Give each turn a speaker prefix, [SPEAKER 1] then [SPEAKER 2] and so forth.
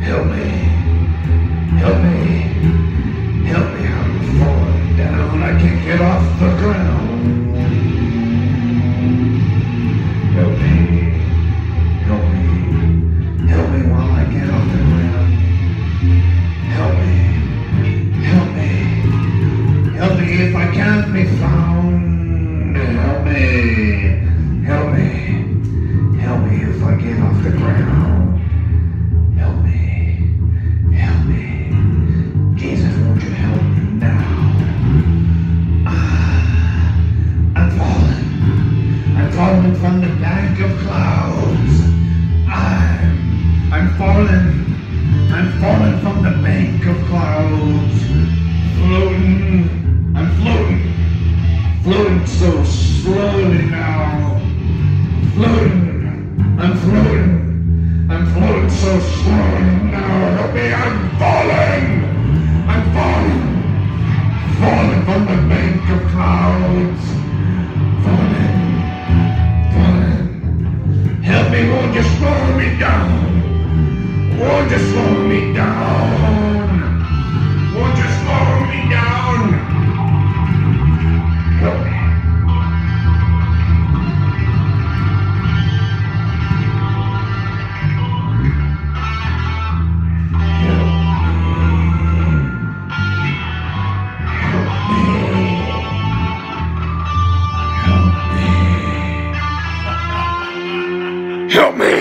[SPEAKER 1] Help me. Help me. Help me. I'm falling down. I can't get off the ground. From the bank of clouds. I'm, I'm falling. I'm falling from the bank of clouds. Floating. I'm floating. Floating so slowly now. Floating. Won't you slow me down? Won't you slow me down? Help me!